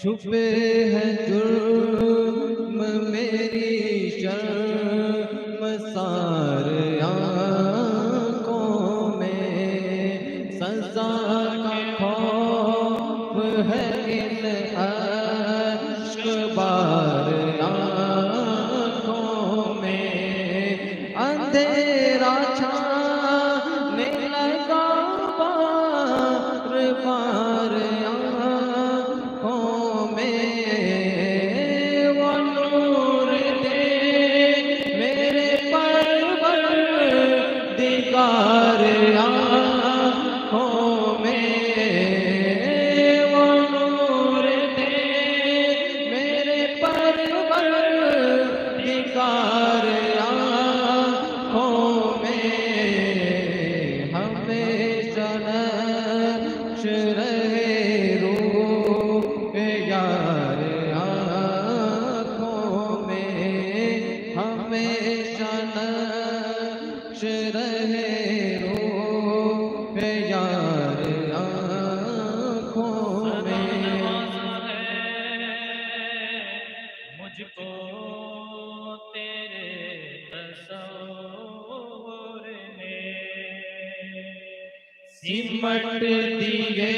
छुपे है जुर्म मेरी शर्म, सार आँखों में सजा का खौफ है इन अश्क बार आँखों में, अंधेरा Allah सिमट दिए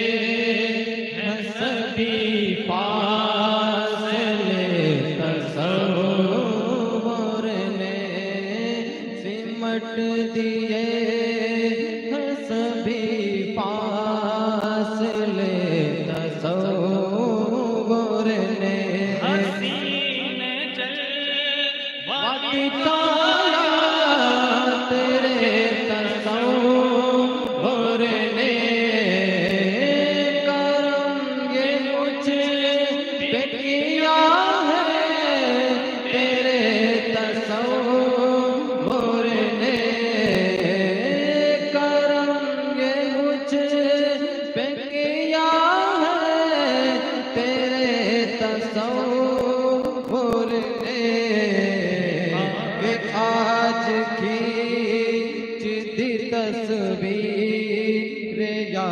हैं सभी फासले तस्वुर ने। सिमट दिए हैं सभी फासले तस्वुर ने। हसीन चल दिखाया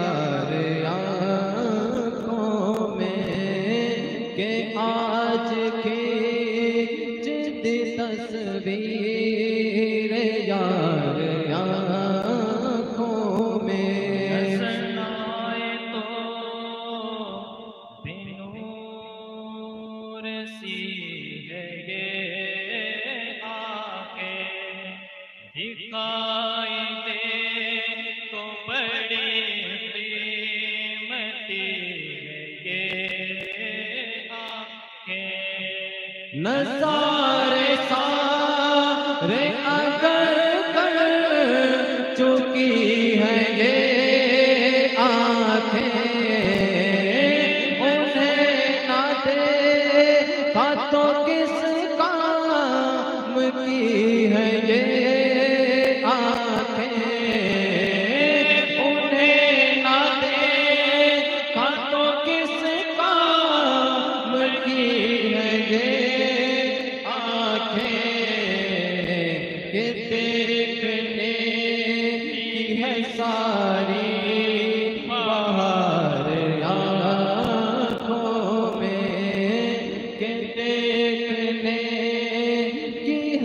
यार आँखों में कि आज खींच दी तस्वीर यार आँखों में। तो बिनूर सी है ये आके दिखाई नजारे सारे अगर कर चुकी है ये आँखें, उन्हें तो किस काम की है ये आँखें। देखने की है बाहर आँखों में। के देखने की